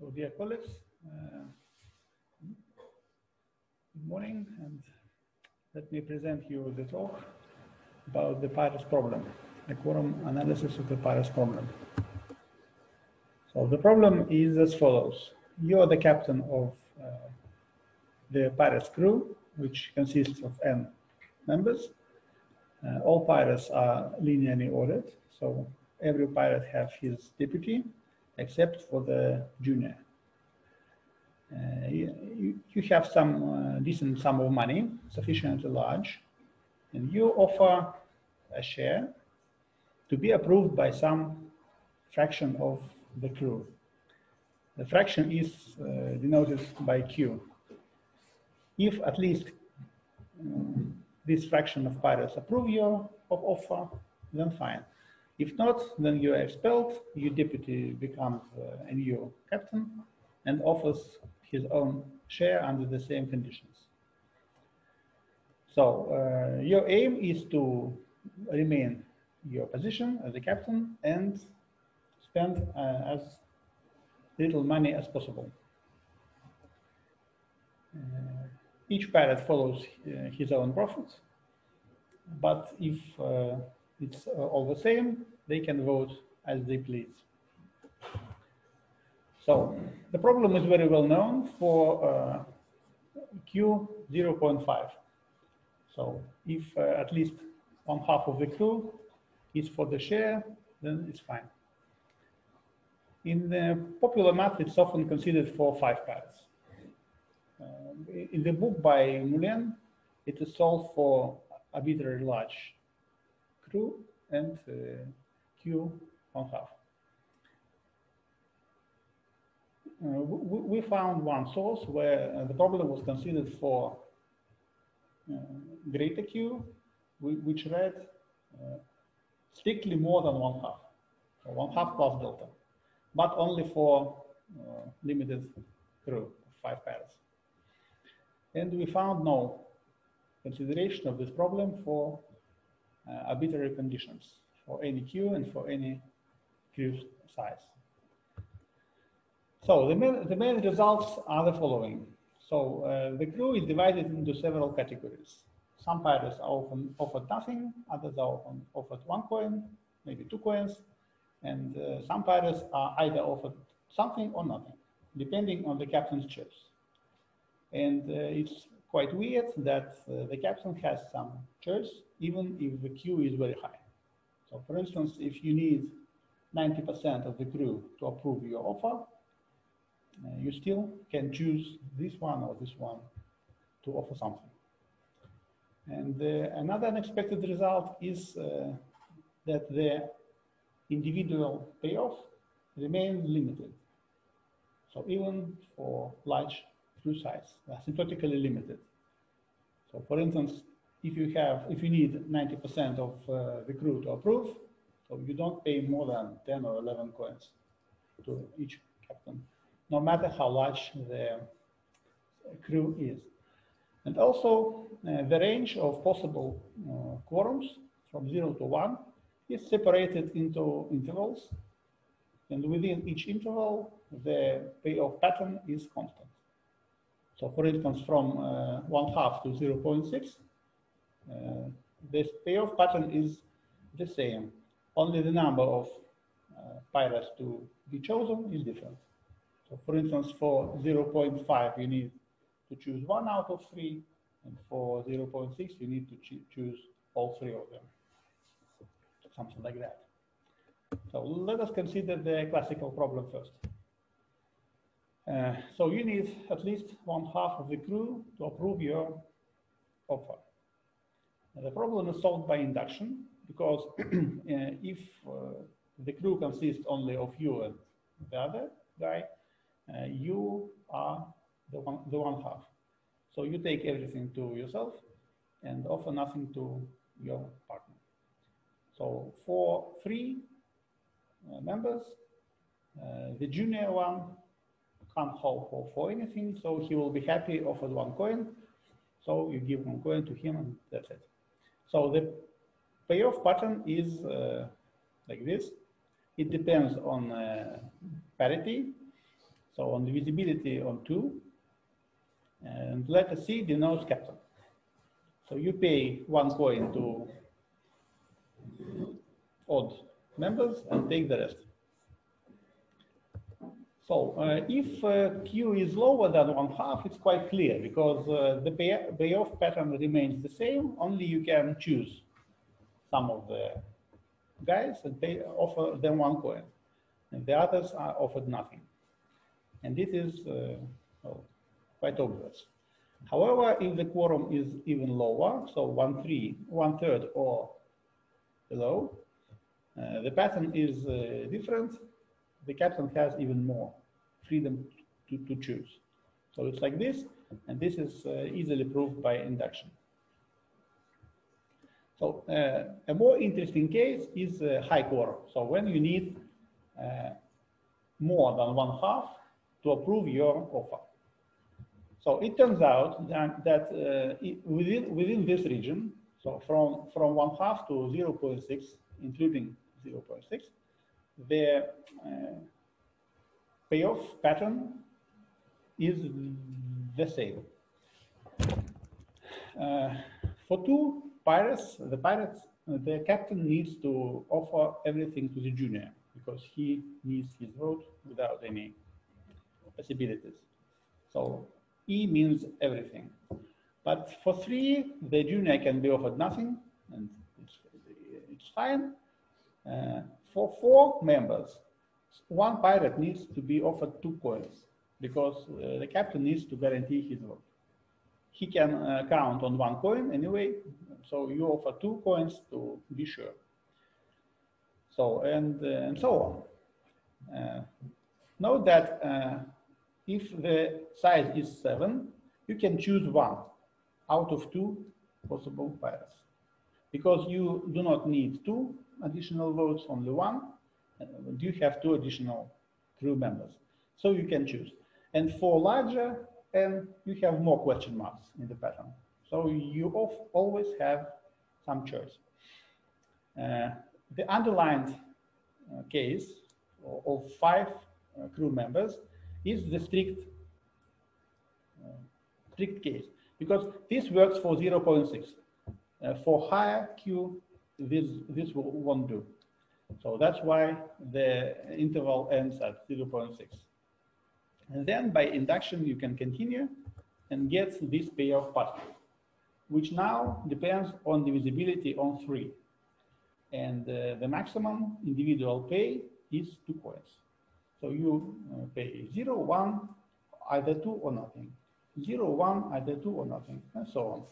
Dear colleagues, uh, good morning, and let me present you the talk about the Pirates problem, the quorum analysis of the Pirates problem. So the problem is as follows. You are the captain of uh, the Pirates crew, which consists of N members. Uh, all pirates are linearly ordered, so every pirate has his deputy, except for the junior. Uh, you, you, have some uh, decent sum of money, sufficiently large, and you offer a share to be approved by some fraction of the crew. The fraction is uh, denoted by Q. If at least um, this fraction of pirates approve your offer, then fine. If not, then you are expelled, your deputy becomes uh, a new captain and offers his own share under the same conditions. So uh, your aim is to remain your position as a captain and spend uh, as little money as possible. Uh, each pirate follows uh, his own profits, but if uh, it's uh, all the same, they can vote as they please. So the problem is very well known for uh, Q 0.5. So if uh, at least one half of the crew is for the share, then it's fine. In the popular math, it's often considered for five pairs. Uh, in the book by Moulin, it is solved for arbitrarily large and uh, Q one half. Uh, we, found one source where uh, the problem was considered for uh, greater Q, which read uh, strictly more than one half, so one half plus delta, but only for uh, limited crew, five pairs. And we found no consideration of this problem for uh, arbitrary conditions for any Q and for any Q size. So the main, the main results are the following. So uh, the crew is divided into several categories. Some pirates are often offered nothing, others are often offered one coin, maybe two coins, and uh, some pirates are either offered something or nothing, depending on the captain's choice. And uh, it's quite weird that uh, the captain has some choice, even if the Q is very high. So for instance, if you need 90% of the crew to approve your offer, uh, you still can choose this one or this one to offer something. And uh, another unexpected result is uh, that the individual payoff remains limited. So even for large crew size, asymptotically limited. So for instance, if you have, if you need 90% of uh, the crew to approve, so you don't pay more than 10 or 11 coins to each captain no matter how large the crew is. And also uh, the range of possible uh, quorums from zero to one is separated into intervals. And within each interval, the payoff pattern is constant. So for instance, from uh, one half to 0 0.6, uh, this payoff pattern is the same. Only the number of uh, pirates to be chosen is different. So for instance, for 0.5, you need to choose one out of three. And for 0.6, you need to choose all three of them. Something like that. So let us consider the classical problem first. Uh, so you need at least one half of the crew to approve your offer. The problem is solved by induction because uh, if uh, the crew consists only of you and the other guy, uh, you are the one, the one half. So you take everything to yourself and offer nothing to your partner. So for three uh, members, the junior one can't hope for, anything, so he will be happy offered one coin. So you give one coin to him and that's it. So the payoff pattern is uh, like this. It depends on uh, parity So on divisibility on two, and letter C denotes captain. So you pay one coin to odd members and take the rest. So uh, if uh, Q is lower than one half, it's quite clear because uh, the payoff pattern remains the same, only you can choose some of the guys and they offer them one coin. And the others are offered nothing. And this is uh, well, quite obvious. However, if the quorum is even lower, so one three, one third or below, uh, the pattern is uh, different. The captain has even more freedom to, to choose. So it's like this, and this is uh, easily proved by induction. So uh, a more interesting case is uh, high quorum. So when you need uh, more than one half to approve your offer. So it turns out that, that uh, it, within, within this region, so from, from one half to 0.6, including 0.6, the uh, payoff pattern is the same. Uh, for two pirates, the pirates, the captain needs to offer everything to the junior because he needs his vote without any possibilities. So E means everything. But for three, the junior can be offered nothing, and it's, it's fine. Uh, for four members, one pirate needs to be offered two coins because uh, the captain needs to guarantee his vote. He can uh, count on one coin anyway, so you offer two coins to be sure. So, and, uh, and so on. Uh, note that uh, if the size is seven, you can choose one out of two possible pairs. Because you do not need two additional votes, only one, you have two additional crew members. So you can choose. And for larger and you have more question marks in the pattern. So you always have some choice. Uh, the underlined uh, case of five uh, crew members is the strict uh, strict case because this works for 0.6. Uh, for higher Q, this this won't do. So that's why the interval ends at 0.6. And then by induction, you can continue and get this payoff pattern, which now depends on divisibility on three. And uh, the maximum individual pay is two coins. So you uh, pay zero, one, either two or nothing. Zero, one, either two or nothing, and so on.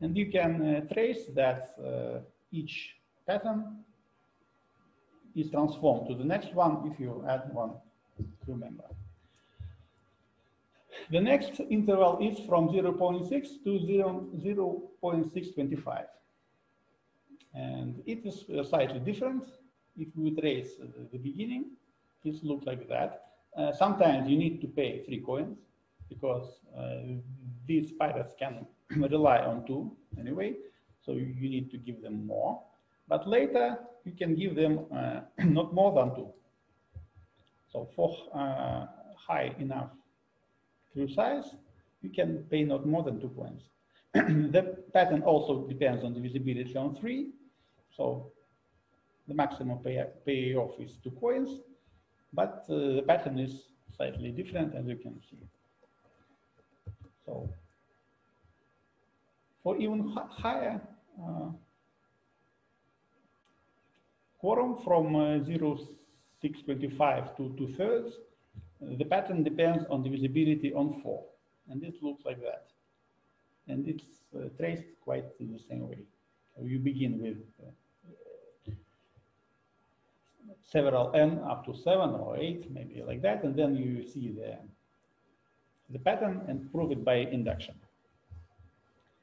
And you can uh, trace that uh, each pattern is transformed to the next one if you add one crew member. The next interval is from 0.6 to 0, 0.625. And it is slightly different. If we trace the beginning, it looks like that. Uh, sometimes you need to pay three coins because uh, these spiders can rely on two anyway. So you need to give them more. But later you can give them uh, not more than two. So for uh, high enough crew size, you can pay not more than two coins. the pattern also depends on divisibility on three. So the maximum pay payoff is two coins, but uh, the pattern is slightly different as you can see. So for even higher uh, quorum from uh, 0.625 to two thirds, the pattern depends on divisibility on four. And it looks like that. And it's uh, traced quite in the same way. So you begin with uh, several n up to seven or eight, maybe like that, and then you see the, the pattern and prove it by induction.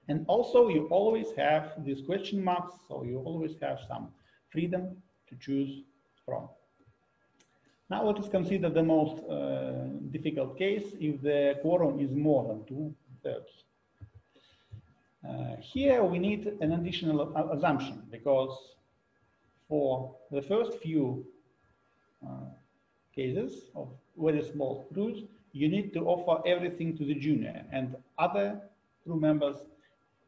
And also you always have these question marks, so you always have some freedom to choose from. Now let us consider the most uh, difficult case if the quorum is more than two thirds. Uh, here we need an additional assumption because for the first few uh, cases of very small crews, you need to offer everything to the junior and other crew members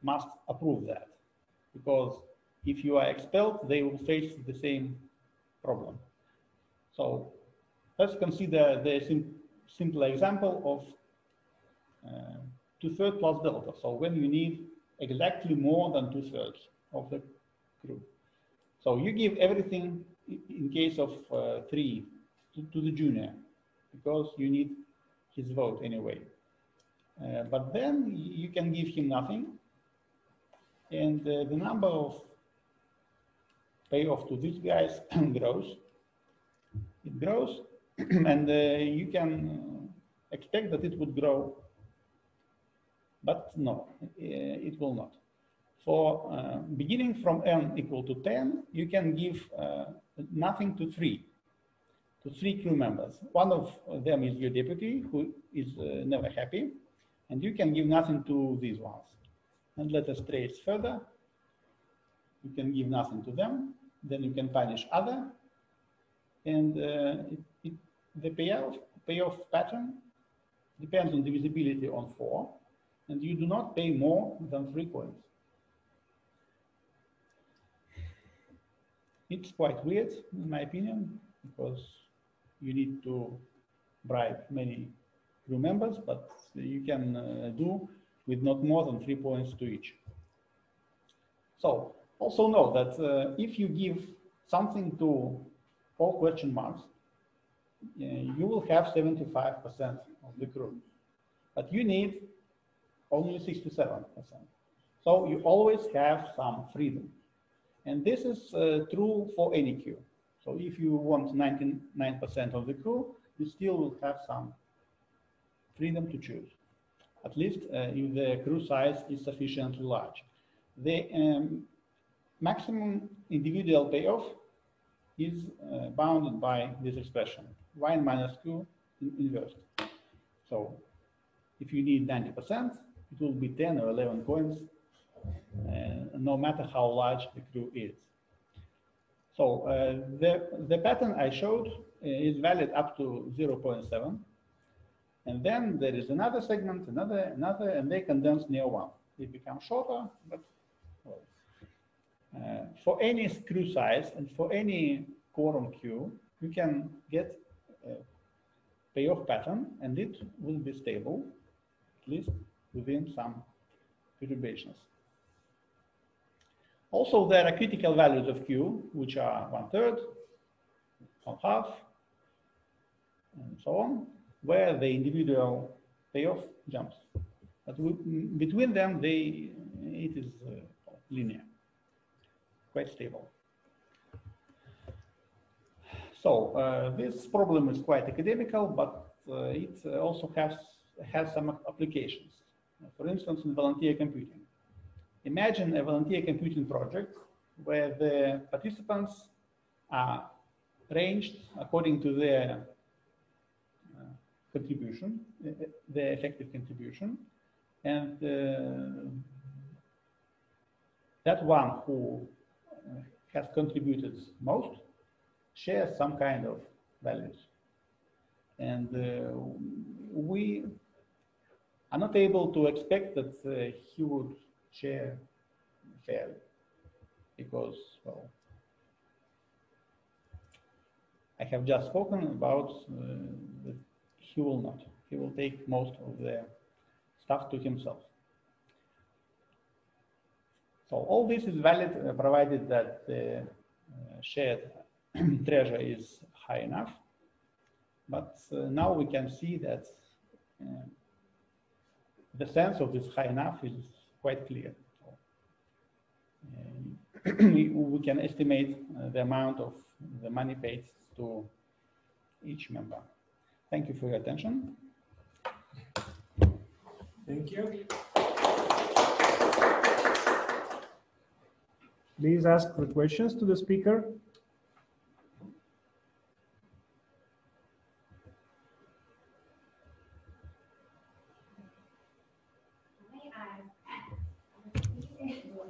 must approve that because if you are expelled, they will face the same problem. So let's consider the sim simple example of uh, two-thirds plus delta. So when you need exactly more than two-thirds of the crew. So you give everything in case of uh, three to, to, the junior because you need his vote anyway. Uh, but then you can give him nothing and uh, the number of payoff to these guys grows. It grows and uh, you can expect that it would grow, but no, uh, it will not. For uh, beginning from n equal to 10, you can give uh, nothing to three, to three crew members. One of them is your deputy, who is uh, never happy, and you can give nothing to these ones. And let us trace further. You can give nothing to them, then you can punish other, and uh, it, it, the payoff, payoff pattern depends on divisibility on four, and you do not pay more than three coins. It's quite weird, in my opinion, because you need to bribe many crew members, but you can uh, do with not more than three points to each. So also know that uh, if you give something to all question marks, uh, you will have 75% of the crew, but you need only 67%. So you always have some freedom. And this is uh, true for any Q. So if you want 99% of the crew, you still will have some freedom to choose, at least uh, if the crew size is sufficiently large. The um, maximum individual payoff is uh, bounded by this expression, y minus q inverse. So if you need 90%, it will be 10 or 11 coins, uh, no matter how large the crew is. So uh, the, the pattern I showed uh, is valid up to 0.7. And then there is another segment, another, another, and they condense near one. They become shorter, but well, uh, for any screw size and for any quorum Q, you can get a payoff pattern and it will be stable, at least within some perturbations. Also, there are critical values of Q, which are one third, one half, and so on, where the individual payoff jumps. But we, between them, they, it is uh, linear quite stable. So uh, this problem is quite academical, but uh, it also has, has some applications. For instance, in volunteer computing. Imagine a volunteer computing project where the participants are ranged according to their uh, contribution, uh, their effective contribution, and uh, that one who has contributed most shares some kind of values. And uh, we are not able to expect that uh, he would share fairly because, well, I have just spoken about uh, that he will not. He will take most of the stuff to himself. So all this is valid uh, provided that the uh, shared treasure is high enough. But uh, now we can see that the sense of this high enough is quite clear. we can estimate uh, the amount of the money paid to each member. Thank you for your attention. Thank you. Please ask for questions to the speaker.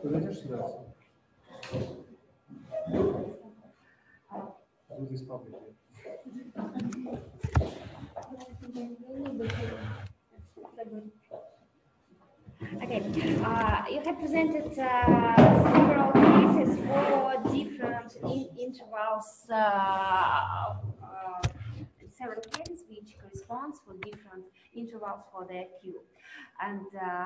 religious. Do this publicly. Okay, uh, you have presented uh, several cases for different in intervals uh, several which corresponds for different intervals for the Q. And uh,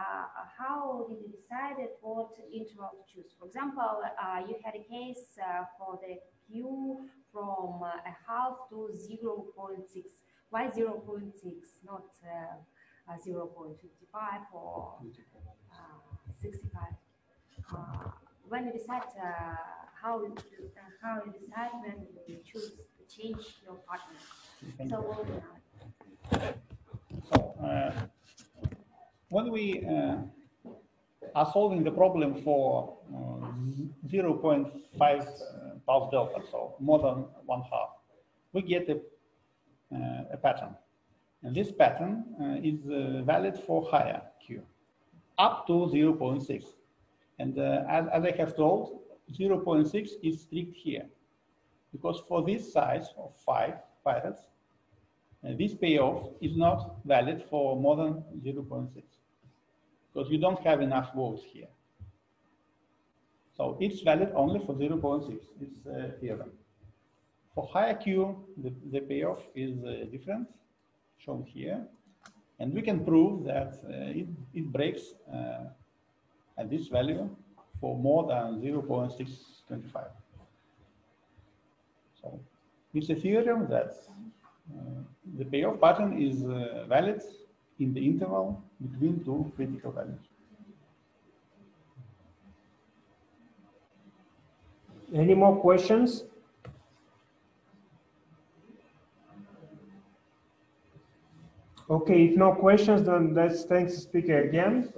how did you decide what interval to choose? For example, uh, you had a case uh, for the Q from a half to 0.6. Why 0.6, not uh, uh, 0.55 or uh, 65. Uh, when you decide how how you decide when you choose change your partner. Thank So you. what we know. So, uh, when we uh, are solving the problem for uh, 0.5 uh, pulse delta, so more than one half, we get a, uh, a pattern. And this pattern uh, is uh, valid for higher Q, up to 0.6. And uh, as, as I have told, 0.6 is strict here. Because for this size of five pirates, uh, this payoff is not valid for more than 0.6 because you don't have enough votes here. So it's valid only for 0.6, this uh, theorem. For higher Q, the, the payoff is uh, different, shown here. And we can prove that uh, it, it breaks uh, at this value for more than 0.625. So it's a theorem that uh, the payoff pattern is uh, valid in the interval between two critical values. Any more questions? Okay, if no questions, then let's thank the speaker again.